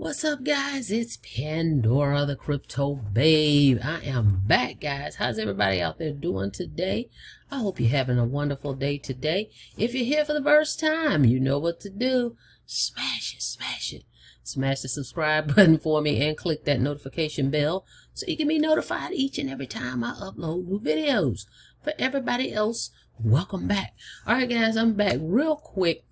What's up, guys? It's Pandora, the crypto babe. I am back, guys. How's everybody out there doing today? I hope you're having a wonderful day today. If you're here for the first time, you know what to do. Smash it, smash it. Smash the subscribe button for me and click that notification bell so you can be notified each and every time I upload new videos. For everybody else, welcome back. All right, guys, I'm back real quick.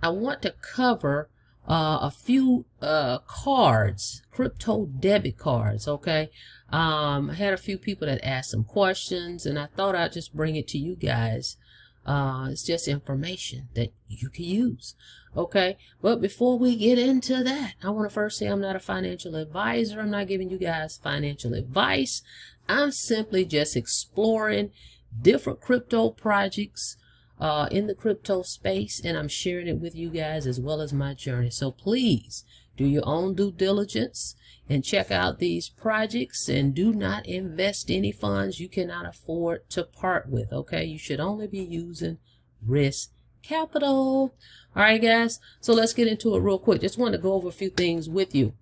I want to cover uh, a few uh, cards, crypto debit cards, okay? Um, I had a few people that asked some questions, and I thought I'd just bring it to you guys. Uh, it's just information that you can use, okay? But before we get into that, I want to first say I'm not a financial advisor. I'm not giving you guys financial advice. I'm simply just exploring different crypto projects, uh, in the crypto space and I'm sharing it with you guys as well as my journey. So please do your own due diligence and check out these projects and do not invest any funds you cannot afford to part with. Okay. You should only be using risk capital. All right, guys. So let's get into it real quick. Just want to go over a few things with you.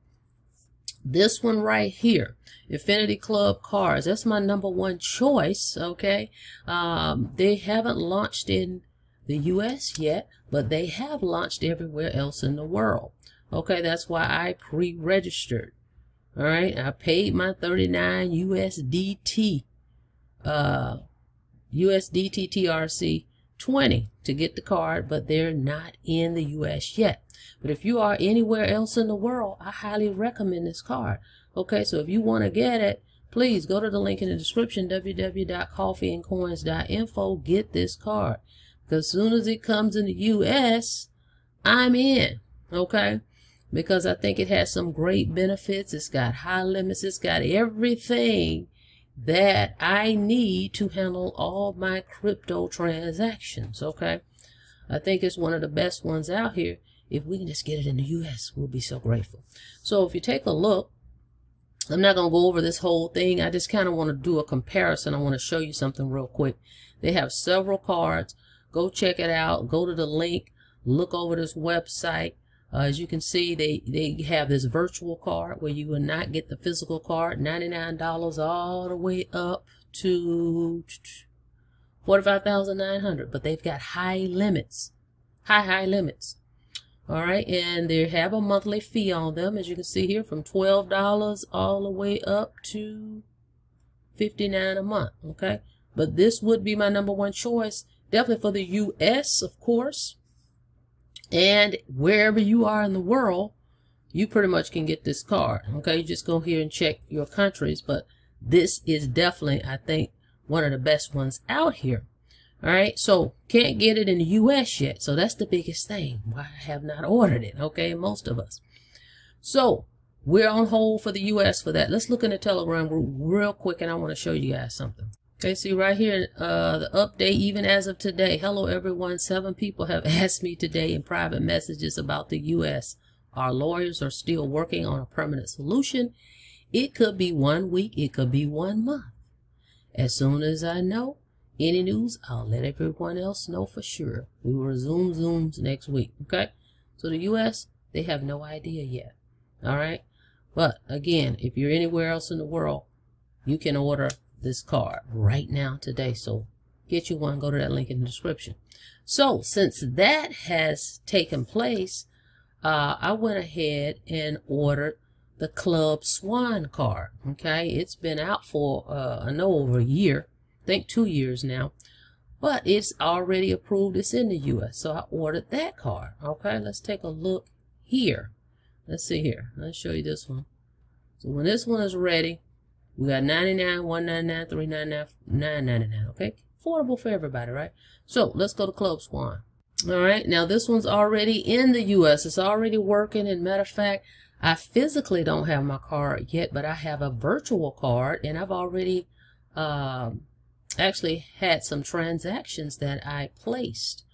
This one right here, Infinity Club cards. That's my number one choice, okay? Um, they haven't launched in the U.S. yet, but they have launched everywhere else in the world. Okay, that's why I pre-registered. All right, I paid my 39 USDT, uh, USDT TRC 20 to get the card, but they're not in the U.S. yet. But if you are anywhere else in the world, I highly recommend this card. Okay, so if you want to get it, please go to the link in the description, www.coffeeandcoins.info. Get this card. Because as soon as it comes in the U.S., I'm in. Okay? Because I think it has some great benefits. It's got high limits. It's got everything that I need to handle all my crypto transactions. Okay? I think it's one of the best ones out here. If we can just get it in the U.S., we'll be so grateful. So if you take a look, I'm not going to go over this whole thing. I just kind of want to do a comparison. I want to show you something real quick. They have several cards. Go check it out. Go to the link. Look over this website. Uh, as you can see, they, they have this virtual card where you will not get the physical card. $99 all the way up to 45900 But they've got high limits. High, high limits. All right, and they have a monthly fee on them, as you can see here, from $12 all the way up to 59 a month, okay? But this would be my number one choice, definitely for the U.S., of course. And wherever you are in the world, you pretty much can get this card, okay? You just go here and check your countries, but this is definitely, I think, one of the best ones out here. All right, so can't get it in the U.S. yet. So that's the biggest thing. Why I have not ordered it, okay, most of us. So we're on hold for the U.S. for that. Let's look in the Telegram group real quick, and I want to show you guys something. Okay, see right here, uh, the update, even as of today. Hello, everyone. Seven people have asked me today in private messages about the U.S. Our lawyers are still working on a permanent solution. It could be one week. It could be one month. As soon as I know, any news, I'll let everyone else know for sure. We will resume Zooms next week, okay? So the U.S., they have no idea yet, all right? But again, if you're anywhere else in the world, you can order this card right now today. So get you one, go to that link in the description. So since that has taken place, uh, I went ahead and ordered the Club Swan card. Okay, it's been out for uh, I know over a year, think two years now. But it's already approved. It's in the U.S. So I ordered that card. Okay, let's take a look here. Let's see here. Let's show you this one. So when this one is ready, we got 99, 199, 399, 999. Okay, affordable for everybody, right? So let's go to Club Swan. All right, now this one's already in the U.S. It's already working. And matter of fact, I physically don't have my card yet, but I have a virtual card, and I've already um, actually had some transactions that I placed.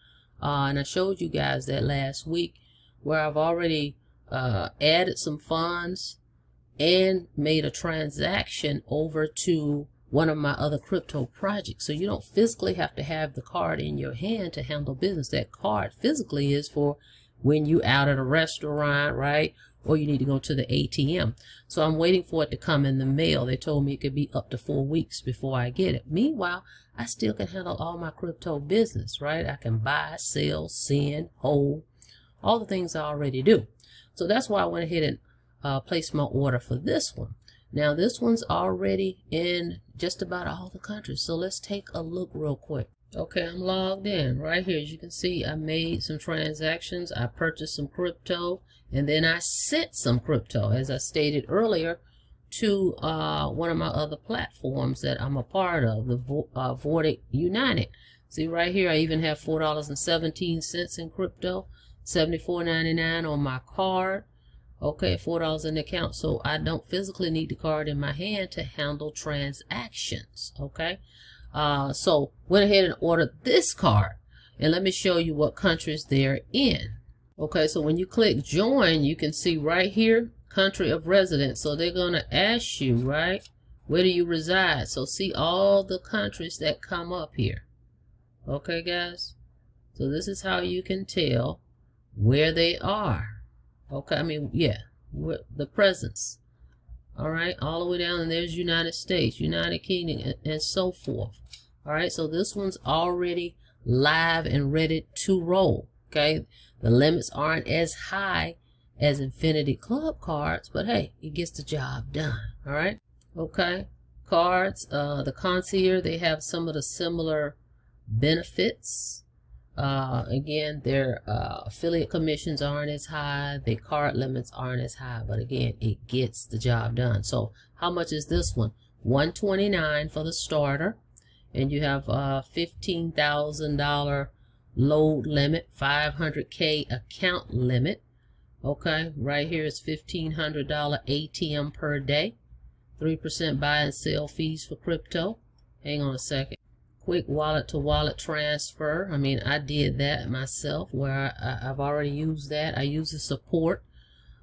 Uh, and I showed you guys that last week where I've already uh, added some funds and made a transaction over to one of my other crypto projects. So you don't physically have to have the card in your hand to handle business. That card physically is for when you out at a restaurant, right? or you need to go to the ATM. So I'm waiting for it to come in the mail. They told me it could be up to four weeks before I get it. Meanwhile, I still can handle all my crypto business, right? I can buy, sell, send, hold, all the things I already do. So that's why I went ahead and uh, placed my order for this one. Now this one's already in just about all the countries. So let's take a look real quick. Okay, I'm logged in right here. As you can see, I made some transactions. I purchased some crypto and then I sent some crypto, as I stated earlier, to uh, one of my other platforms that I'm a part of, the Vo uh, Vortic United. See right here, I even have $4.17 in crypto, $74.99 on my card. Okay, $4 in the account. So I don't physically need the card in my hand to handle transactions. Okay. Uh, so went ahead and ordered this card. And let me show you what countries they're in. Okay, so when you click join, you can see right here, country of residence. So they're going to ask you, right, where do you reside? So see all the countries that come up here. Okay, guys? So this is how you can tell where they are. Okay, I mean, yeah, the presence. All right, all the way down, and there's United States, United Kingdom, and, and so forth. All right, so this one's already live and ready to roll. Okay, the limits aren't as high as Infinity Club cards, but hey, it gets the job done. All right, okay, cards, uh, the concierge, they have some of the similar benefits uh, again, their uh, affiliate commissions aren't as high. Their card limits aren't as high. But again, it gets the job done. So how much is this one? 129 for the starter. And you have a $15,000 load limit, 500K account limit. Okay, right here is $1,500 ATM per day. 3% buy and sell fees for crypto. Hang on a second quick wallet to wallet transfer. I mean, I did that myself where I, have already used that. I use the support.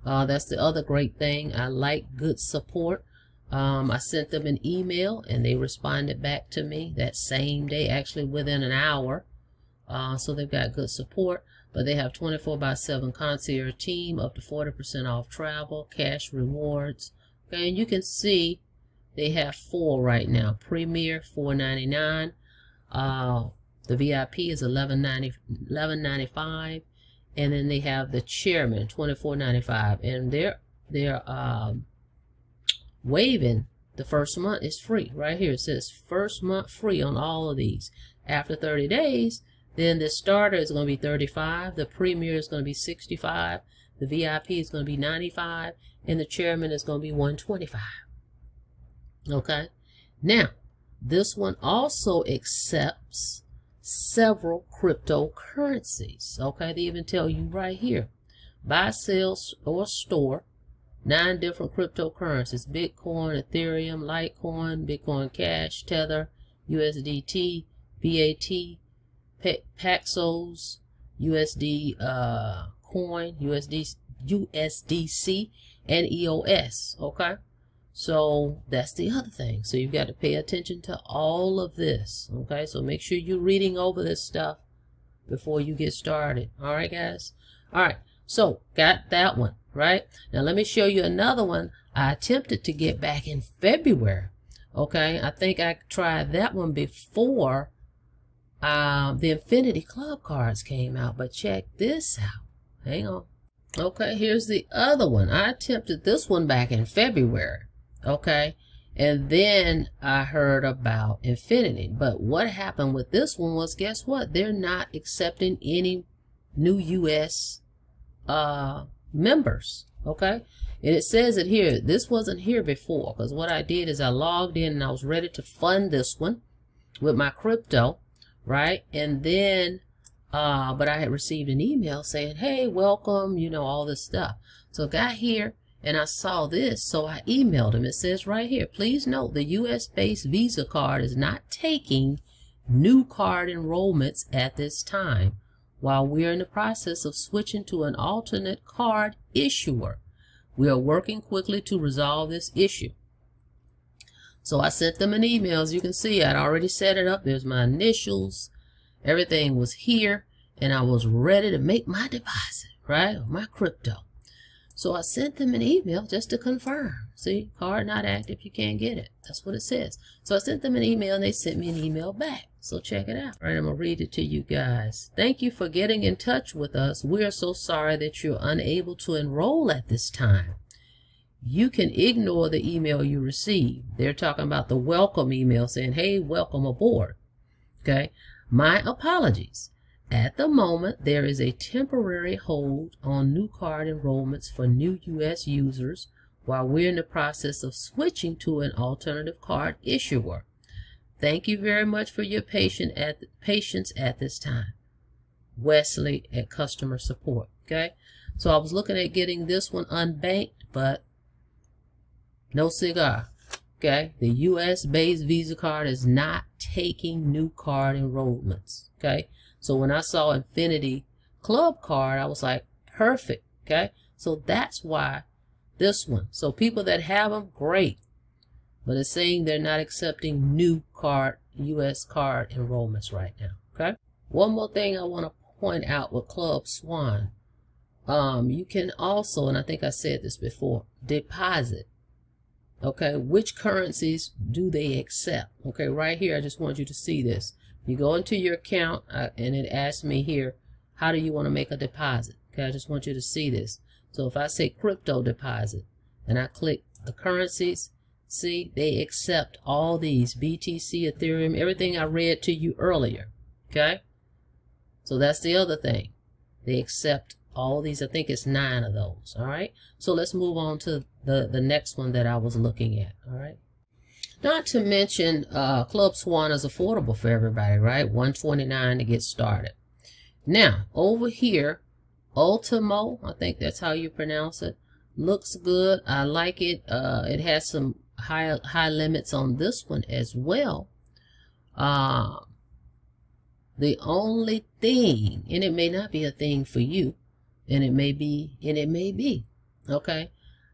Uh, that's the other great thing. I like good support. Um, I sent them an email and they responded back to me that same day, actually within an hour. Uh, so they've got good support, but they have 24 by 7 concierge team, up to 40% off travel, cash rewards. Okay, and you can see they have four right now. Premier 4.99, uh, the VIP is $11.90, $11.95, and then they have the chairman $24.95, and they're they're um, waiving the first month is free right here. It says first month free on all of these. After 30 days, then the starter is going to be 35, the premier is going to be 65, the VIP is going to be 95, and the chairman is going to be 125. Okay, now this one also accepts several cryptocurrencies. Okay, they even tell you right here. Buy, sell, or store nine different cryptocurrencies. Bitcoin, Ethereum, Litecoin, Bitcoin Cash, Tether, USDT, BAT, Paxos, USD uh, Coin, USD, USDC, and EOS. Okay. So that's the other thing. So you've got to pay attention to all of this. Okay, so make sure you're reading over this stuff before you get started. All right, guys. All right, so got that one, right? Now let me show you another one I attempted to get back in February. Okay, I think I tried that one before uh, the Infinity Club cards came out, but check this out. Hang on. Okay, here's the other one. I attempted this one back in February. Okay. And then I heard about Infinity. But what happened with this one was, guess what? They're not accepting any new U.S. Uh, members. Okay. And it says it here. This wasn't here before because what I did is I logged in and I was ready to fund this one with my crypto. Right. And then, uh, but I had received an email saying, hey, welcome, you know, all this stuff. So I got here and I saw this, so I emailed him. It says right here, please note the U.S.-based Visa card is not taking new card enrollments at this time while we are in the process of switching to an alternate card issuer. We are working quickly to resolve this issue. So I sent them an email. As you can see, I'd already set it up. There's my initials. Everything was here. And I was ready to make my deposit, right? My crypto. So I sent them an email just to confirm. See, card not active, you can't get it. That's what it says. So I sent them an email and they sent me an email back. So check it out. All right, I'm going to read it to you guys. Thank you for getting in touch with us. We are so sorry that you're unable to enroll at this time. You can ignore the email you receive. They're talking about the welcome email saying, hey, welcome aboard. Okay. My apologies. At the moment, there is a temporary hold on new card enrollments for new U.S. users while we're in the process of switching to an alternative card issuer. Thank you very much for your patient at, patience at this time. Wesley at customer support. Okay. So I was looking at getting this one unbanked, but no cigar. Okay. The U.S. based Visa card is not taking new card enrollments. Okay. So when I saw Infinity Club card, I was like, perfect. Okay. So that's why this one. So people that have them, great. But it's saying they're not accepting new card, U.S. card enrollments right now. Okay. One more thing I want to point out with Club Swan. Um, you can also, and I think I said this before, deposit. Okay, which currencies do they accept? Okay, right here, I just want you to see this. You go into your account uh, and it asks me here, how do you want to make a deposit? Okay, I just want you to see this. So if I say crypto deposit and I click the currencies, see, they accept all these BTC, Ethereum, everything I read to you earlier. Okay, so that's the other thing. They accept all these. I think it's nine of those. All right, so let's move on to the, the next one that I was looking at. All right. Not to mention, uh, Club Swan is affordable for everybody, right? 129 to get started. Now, over here, Ultimo, I think that's how you pronounce it, looks good. I like it. Uh, it has some high high limits on this one as well. Uh, the only thing, and it may not be a thing for you, and it may be, and it may be, okay?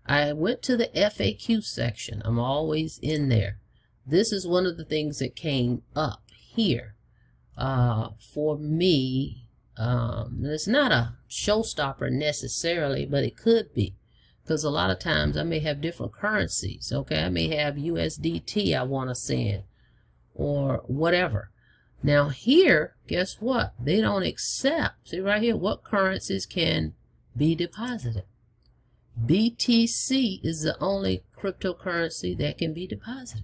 I went to the FAQ section. I'm always in there. This is one of the things that came up here uh, for me. Um, it's not a showstopper necessarily, but it could be because a lot of times I may have different currencies. Okay, I may have USDT I want to send or whatever. Now here, guess what? They don't accept. See right here, what currencies can be deposited? BTC is the only cryptocurrency that can be deposited.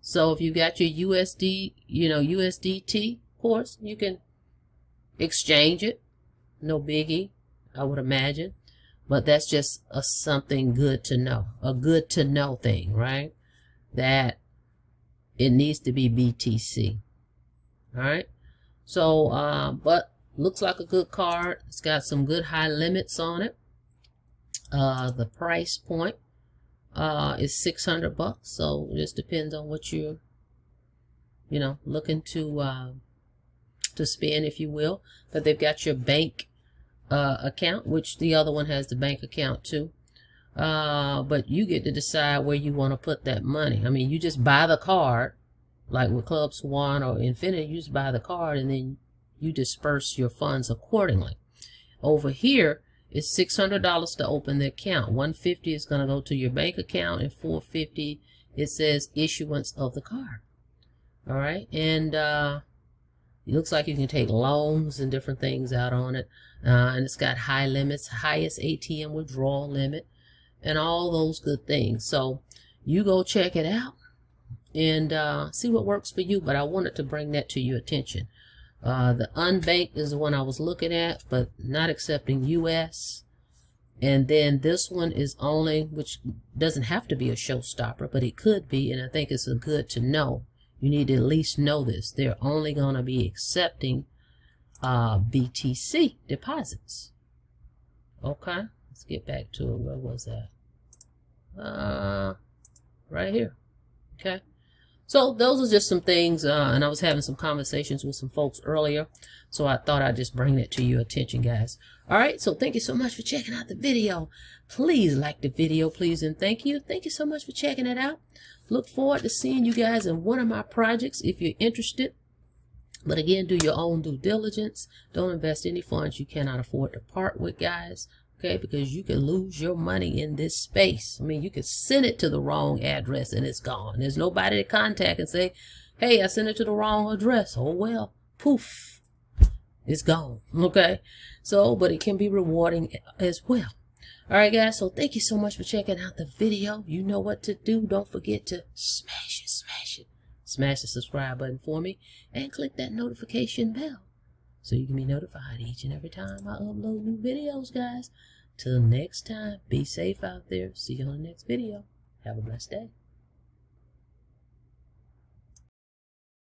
So if you got your USD, you know, USDT, of course, you can exchange it. No biggie, I would imagine. But that's just a something good to know. A good to know thing, right? That it needs to be BTC. All right. So, uh, but looks like a good card. It's got some good high limits on it. Uh, the price point uh, is 600 bucks. So it just depends on what you're, you know, looking to, uh, to spend, if you will. But they've got your bank uh, account, which the other one has the bank account too. Uh, but you get to decide where you want to put that money. I mean, you just buy the card, like with Club Swan or Infinity, you just buy the card and then you disperse your funds accordingly. Over here, it's $600 to open the account. 150 is going to go to your bank account and 450 it says issuance of the card. All right. And uh, it looks like you can take loans and different things out on it. Uh, and it's got high limits, highest ATM withdrawal limit, and all those good things. So you go check it out and uh, see what works for you. But I wanted to bring that to your attention. Uh, the unbanked is the one I was looking at, but not accepting U.S. And then this one is only, which doesn't have to be a showstopper, but it could be, and I think it's a good to know. You need to at least know this. They're only going to be accepting uh, BTC deposits. Okay, let's get back to it. Where was that? Uh, right here. Okay. So those are just some things, uh, and I was having some conversations with some folks earlier, so I thought I'd just bring that to your attention, guys. All right, so thank you so much for checking out the video. Please like the video, please, and thank you. Thank you so much for checking it out. Look forward to seeing you guys in one of my projects if you're interested. But again, do your own due diligence. Don't invest any funds you cannot afford to part with, guys. Okay, because you can lose your money in this space. I mean, you can send it to the wrong address and it's gone. There's nobody to contact and say, hey, I sent it to the wrong address. Oh, well, poof, it's gone. Okay, so, but it can be rewarding as well. All right, guys, so thank you so much for checking out the video. You know what to do. Don't forget to smash it, smash it. Smash the subscribe button for me and click that notification bell so you can be notified each and every time I upload new videos, guys. Till next time, be safe out there. See you on the next video. Have a blessed day.